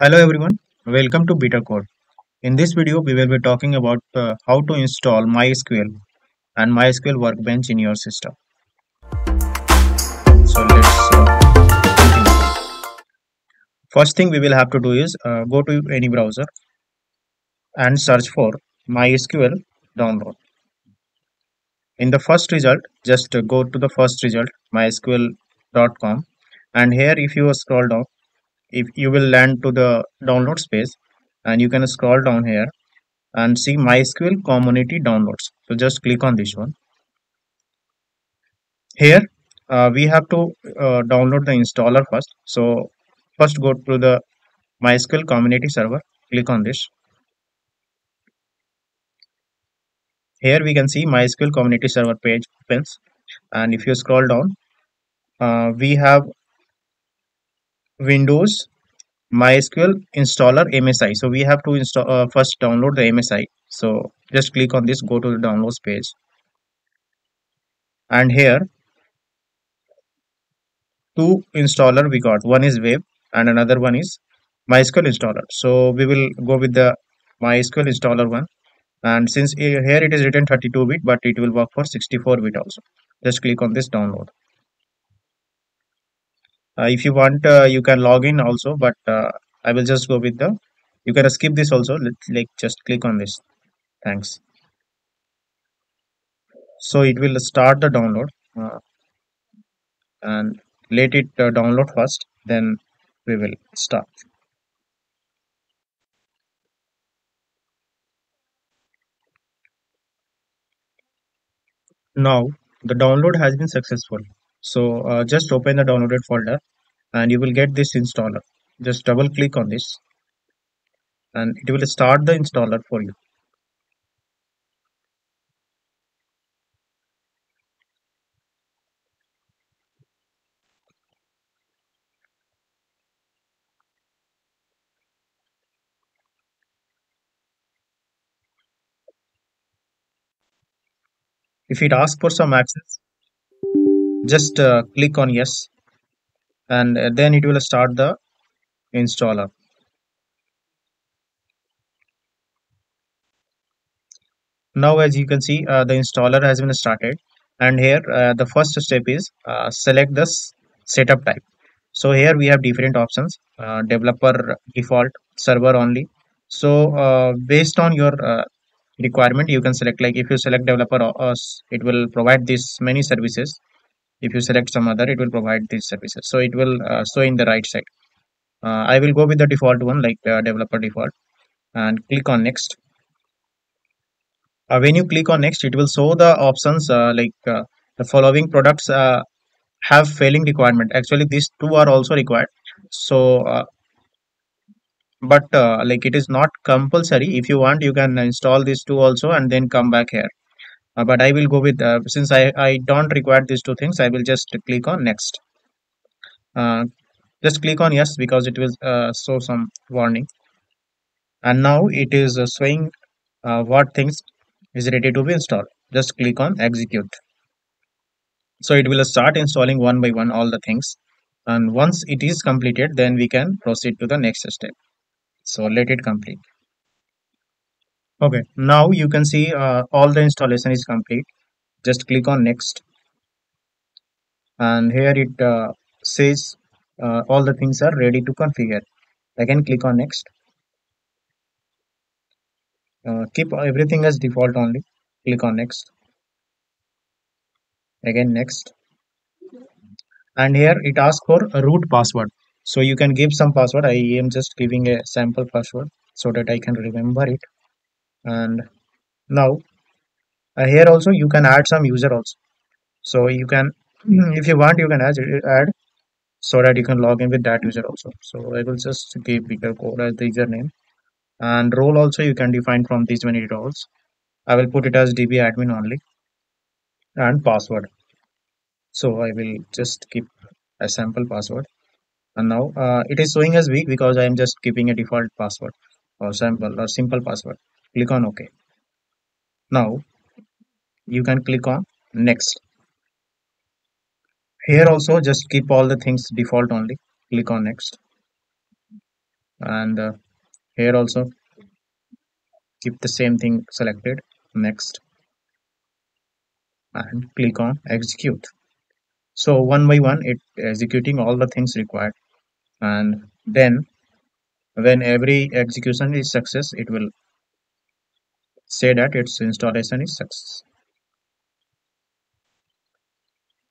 Hello everyone, welcome to Bitter Code. In this video, we will be talking about uh, how to install MySQL and MySQL Workbench in your system. So let's uh. First thing we will have to do is uh, go to any browser and search for MySQL download. In the first result, just go to the first result mysql.com and here if you scroll down if you will land to the download space and you can scroll down here and see MySQL community downloads. So just click on this one. Here uh, we have to uh, download the installer first. So first go to the MySQL community server. Click on this. Here we can see MySQL community server page opens and if you scroll down uh, we have Windows MySQL installer MSI. So we have to install uh, first download the MSI. So just click on this, go to the downloads page. And here two installer we got. One is web and another one is MySQL installer. So we will go with the MySQL installer one. And since here it is written 32 bit, but it will work for 64 bit also. Just click on this download. Uh, if you want, uh, you can log in also, but uh, I will just go with the. You can skip this also. Let like just click on this. Thanks. So it will start the download uh, and let it uh, download first. Then we will start. Now the download has been successful. So uh, just open the downloaded folder and you will get this installer. Just double click on this and it will start the installer for you. If it asks for some access, just uh, click on yes and uh, then it will start the installer. Now as you can see uh, the installer has been started and here uh, the first step is uh, select the setup type. So here we have different options uh, developer default server only. So uh, based on your requirement you can select like if you select developer it will provide these many services if you select some other it will provide these services. So it will uh, show in the right side. Uh, i will go with the default one like uh, developer default and click on next. Uh, when you click on next it will show the options uh, like uh, the following products have failing requirement. Actually these two are also required. So but like it is not compulsory. If you want you can install these two also and then come back here uh, but i will go with uh, since i i don't require these two things i will just click on next. Uh, just click on yes because it will uh, show some warning. And now it is uh, showing what things is ready to be installed. Just click on execute. So it will start installing one by one all the things. And once it is completed then we can proceed to the next step. So let it complete okay now you can see uh, all the installation is complete. Just click on next. And here it uh, says uh, all the things are ready to configure. Again click on next. Uh, keep everything as default only. Click on next. Again next. And here it asks for a root password. So you can give some password. I am just giving a sample password so that i can remember it and now uh, here also you can add some user also. So you can if you want you can add, add so that you can log in with that user also. So i will just give bitter code as the username. And role also you can define from these many roles. I will put it as db admin only and password. So i will just keep a sample password. And now uh, it is showing as weak because I am just keeping a default password or sample or simple password click on OK now you can click on next. Here also just keep all the things default only. Click on next. And uh, here also keep the same thing selected. Next. And click on execute. So one by one it executing all the things required. And then when every execution is success it will say that its installation is success.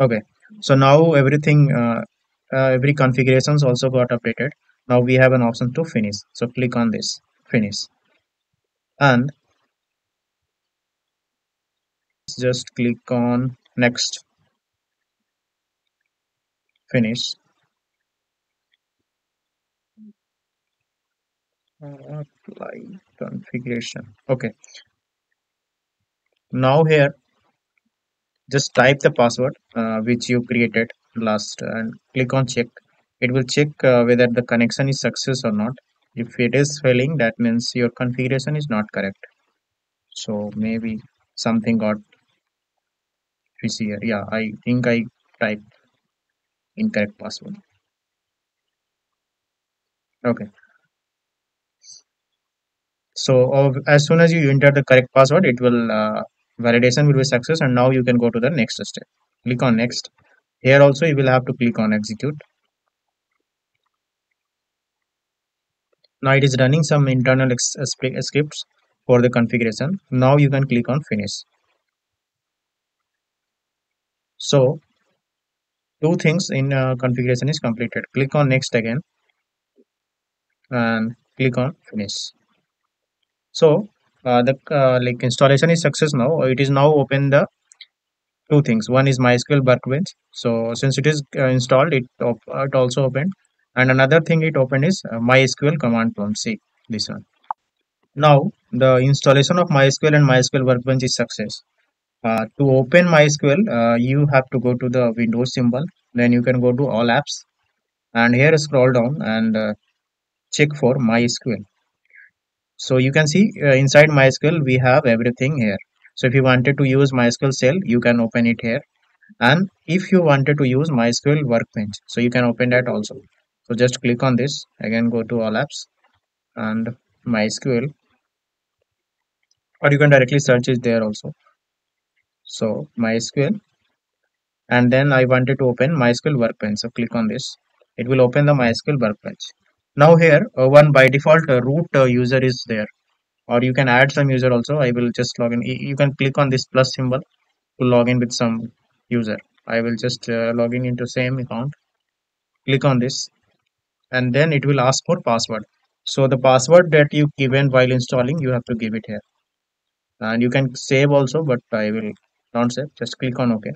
Okay. So now everything uh, uh, every configurations also got updated. Now we have an option to finish. So click on this. Finish. And just click on next. Finish apply configuration. Okay. Now here just type the password uh, which you created last and click on check. It will check uh, whether the connection is success or not. If it is failing that means your configuration is not correct. So maybe something got fishy here yeah i think i typed incorrect password. Okay so uh, as soon as you enter the correct password it will uh, validation will be success and now you can go to the next step. Click on next. Here also you will have to click on execute. Now it is running some internal uh, scripts for the configuration. Now you can click on finish. So two things in uh, configuration is completed. Click on next again and click on finish so uh, the uh, like installation is success now. It is now open the two things. One is mysql workbench so since it is uh, installed it, it also opened. And another thing it opened is uh, mysql command prompt. See this one. Now the installation of mysql and mysql workbench is success. Uh, to open mysql uh, you have to go to the windows symbol. Then you can go to all apps. And here scroll down and check for mysql so you can see uh, inside mysql we have everything here. So if you wanted to use mysql shell you can open it here. And if you wanted to use mysql workbench so you can open that also. So just click on this. Again go to all apps and mysql. Or you can directly search it there also. So mysql. And then i wanted to open mysql workbench. So click on this. It will open the mysql workbench now here uh, one by default uh, root uh, user is there. Or you can add some user also. I will just log in. You can click on this plus symbol to log in with some user. I will just uh, log in into same account. Click on this. And then it will ask for password. So the password that you given while installing you have to give it here. And you can save also but i will not save. Just click on ok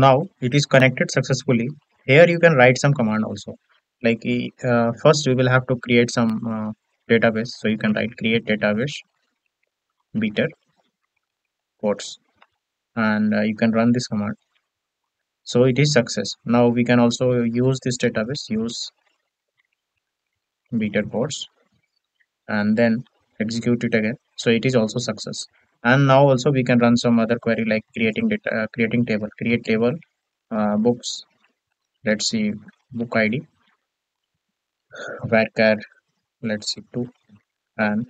now it is connected successfully. Here you can write some command also. Like uh, first we will have to create some uh, database. So you can write create database beater ports and uh, you can run this command. So it is success. Now we can also use this database use beater ports and then execute it again. So it is also success and now also we can run some other query like creating data uh, creating table create table uh, books. Let's see book id varchar let's see 2 and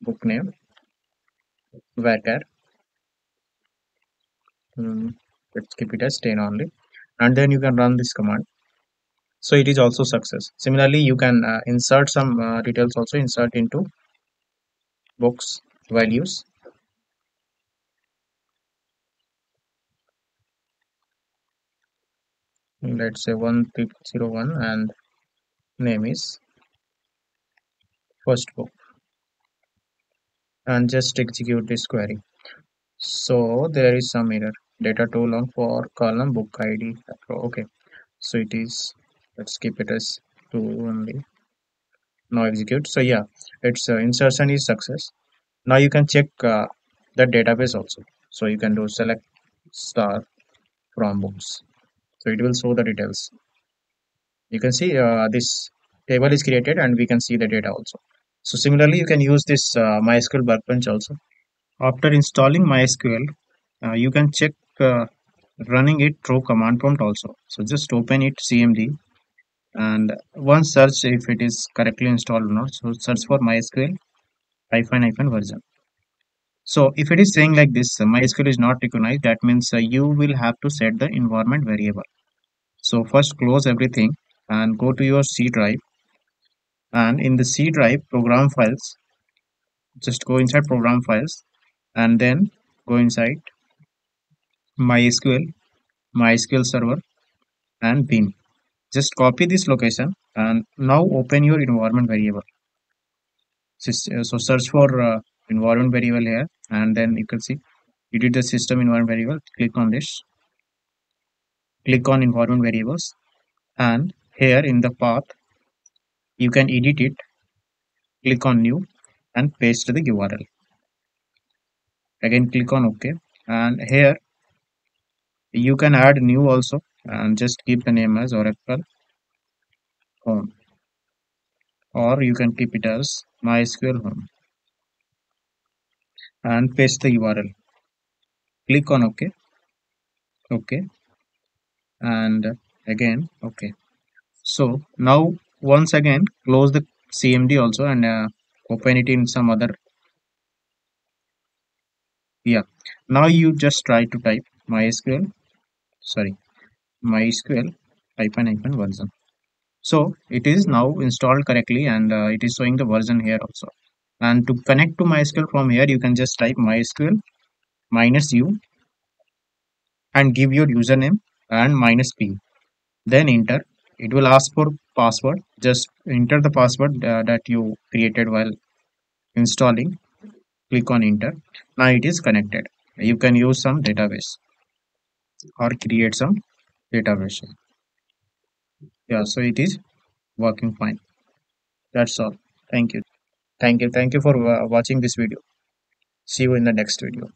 book name varchar um, let's keep it as 10 only. And then you can run this command. So it is also success. Similarly you can uh, insert some uh, details also insert into books values let's say 1301 and name is first book. And just execute this query. So there is some error. Data too long for column book id okay. So it is let's keep it as 2 only. Now execute. So yeah its uh, insertion is success. Now you can check uh, the database also. So you can do select star from books so it will show the details. You can see uh, this table is created and we can see the data also. So similarly you can use this uh, mysql workbench also. After installing mysql uh, you can check uh, running it through command prompt also. So just open it cmd and once search if it is correctly installed or not. So search for mysql hyphen hyphen version. So if it is saying like this uh, mysql is not recognized that means uh, you will have to set the environment variable so first close everything and go to your c drive. And in the c drive program files. Just go inside program files and then go inside mysql mysql server and bin just copy this location and now open your environment variable. Uh, so search for uh, environment variable here and then you can see you did the system environment variable click on this click on environment variables and here in the path you can edit it click on new and paste the url again click on ok. And here you can add new also and just keep the name as oracle home. Or you can keep it as mysql home. And paste the url click on ok. Okay and again okay. So now once again close the cmd also and uh, open it in some other yeah. Now you just try to type mysql sorry mysql hyphen hyphen version. So it is now installed correctly and uh, it is showing the version here also. And to connect to mysql from here you can just type mysql minus u and give your username and minus p. Then enter. It will ask for password. Just enter the password uh, that you created while installing. Click on enter. Now it is connected. You can use some database or create some database. Yeah so it is working fine. That's all. Thank you. Thank you. Thank you for uh, watching this video. See you in the next video